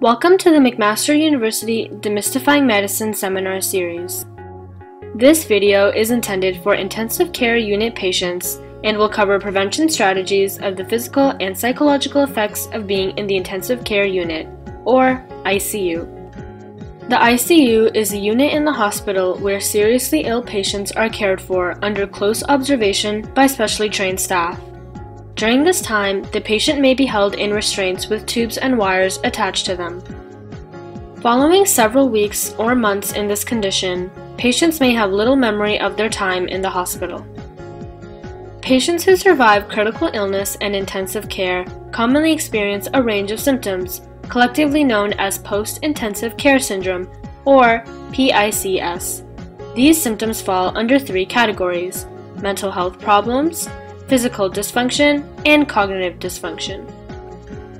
Welcome to the McMaster University Demystifying Medicine Seminar Series. This video is intended for intensive care unit patients and will cover prevention strategies of the physical and psychological effects of being in the intensive care unit, or ICU. The ICU is a unit in the hospital where seriously ill patients are cared for under close observation by specially trained staff. During this time, the patient may be held in restraints with tubes and wires attached to them. Following several weeks or months in this condition, patients may have little memory of their time in the hospital. Patients who survive critical illness and intensive care commonly experience a range of symptoms, collectively known as post intensive care syndrome, or PICS. These symptoms fall under three categories mental health problems, physical dysfunction, and cognitive dysfunction.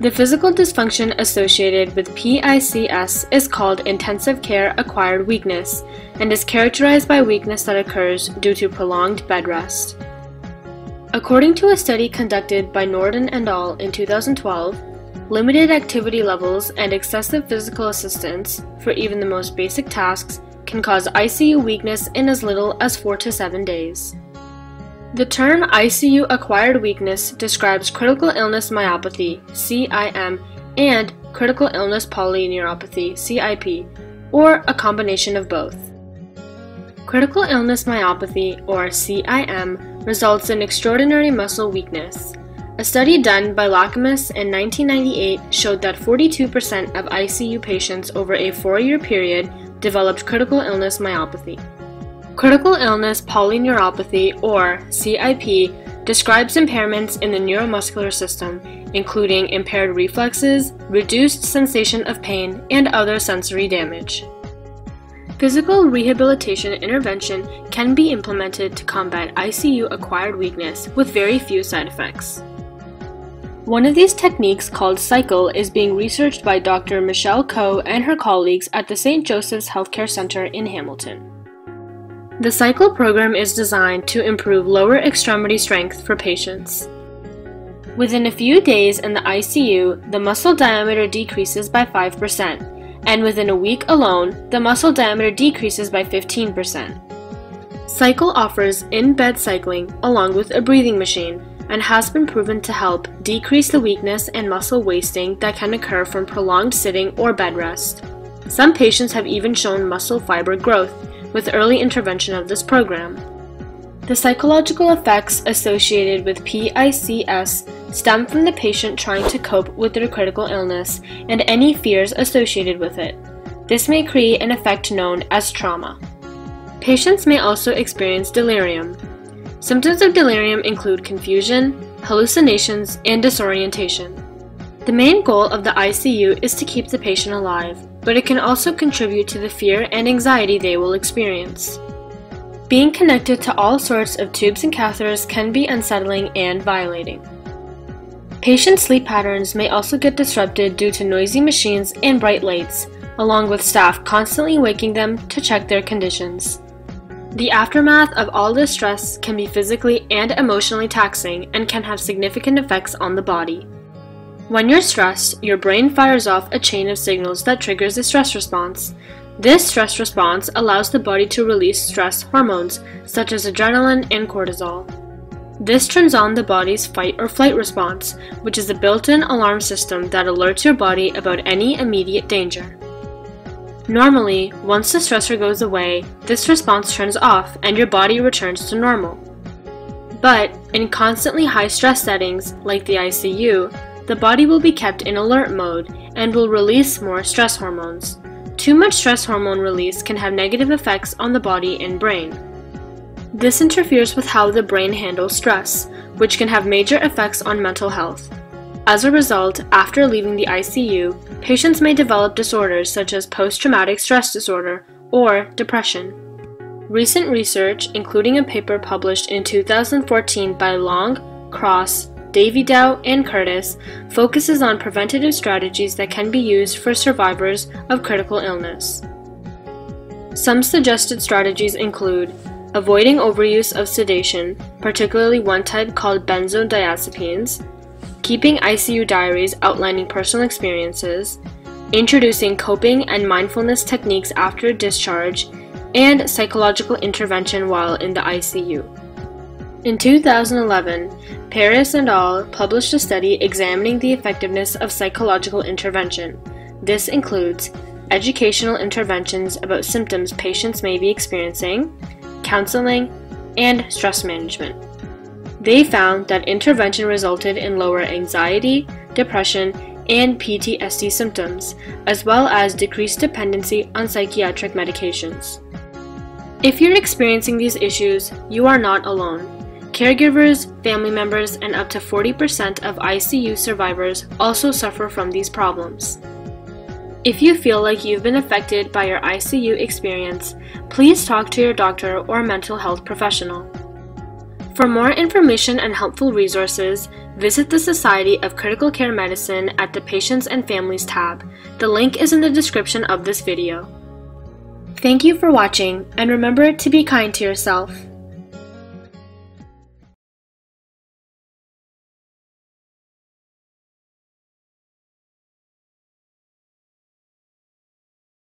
The physical dysfunction associated with PICS is called intensive care acquired weakness and is characterized by weakness that occurs due to prolonged bed rest. According to a study conducted by Norden and al. in 2012, limited activity levels and excessive physical assistance for even the most basic tasks can cause ICU weakness in as little as 4 to 7 days. The term ICU acquired weakness describes critical illness myopathy, CIM, and critical illness polyneuropathy, CIP, or a combination of both. Critical illness myopathy, or CIM, results in extraordinary muscle weakness. A study done by Lacomis in 1998 showed that 42% of ICU patients over a four year period developed critical illness myopathy. Critical illness polyneuropathy, or CIP, describes impairments in the neuromuscular system, including impaired reflexes, reduced sensation of pain, and other sensory damage. Physical rehabilitation intervention can be implemented to combat ICU acquired weakness with very few side effects. One of these techniques, called Cycle, is being researched by Dr. Michelle Kho and her colleagues at the St. Joseph's Healthcare Center in Hamilton. The cycle program is designed to improve lower extremity strength for patients. Within a few days in the ICU, the muscle diameter decreases by 5%, and within a week alone, the muscle diameter decreases by 15%. Cycle offers in bed cycling along with a breathing machine and has been proven to help decrease the weakness and muscle wasting that can occur from prolonged sitting or bed rest. Some patients have even shown muscle fiber growth with early intervention of this program. The psychological effects associated with PICS stem from the patient trying to cope with their critical illness and any fears associated with it. This may create an effect known as trauma. Patients may also experience delirium. Symptoms of delirium include confusion, hallucinations, and disorientation. The main goal of the ICU is to keep the patient alive, but it can also contribute to the fear and anxiety they will experience. Being connected to all sorts of tubes and catheters can be unsettling and violating. Patient sleep patterns may also get disrupted due to noisy machines and bright lights, along with staff constantly waking them to check their conditions. The aftermath of all this stress can be physically and emotionally taxing and can have significant effects on the body. When you're stressed, your brain fires off a chain of signals that triggers a stress response. This stress response allows the body to release stress hormones, such as adrenaline and cortisol. This turns on the body's fight or flight response, which is a built in alarm system that alerts your body about any immediate danger. Normally, once the stressor goes away, this response turns off and your body returns to normal. But in constantly high stress settings, like the ICU, the body will be kept in alert mode and will release more stress hormones. Too much stress hormone release can have negative effects on the body and brain. This interferes with how the brain handles stress, which can have major effects on mental health. As a result, after leaving the ICU, patients may develop disorders such as post traumatic stress disorder or depression. Recent research, including a paper published in 2014 by Long, Kross, Davydow, and Curtis focuses on preventative strategies that can be used for survivors of critical illness. Some suggested strategies include avoiding overuse of sedation, particularly one type called benzodiazepines, keeping ICU diaries outlining personal experiences, introducing coping and mindfulness techniques after discharge, and psychological intervention while in the ICU. In 2011, Peris and al. published a study examining the effectiveness of psychological intervention. This includes educational interventions about symptoms patients may be experiencing, counseling, and stress management. They found that intervention resulted in lower anxiety, depression, and PTSD symptoms, as well as decreased dependency on psychiatric medications. If you're experiencing these issues, you are not alone. Caregivers, family members, and up to 40% of ICU survivors also suffer from these problems. If you feel like you've been affected by your ICU experience, please talk to your doctor or mental health professional. For more information and helpful resources, visit the Society of Critical Care Medicine at the Patients and Families tab. The link is in the description of this video. Thank you for watching, and remember to be kind to yourself.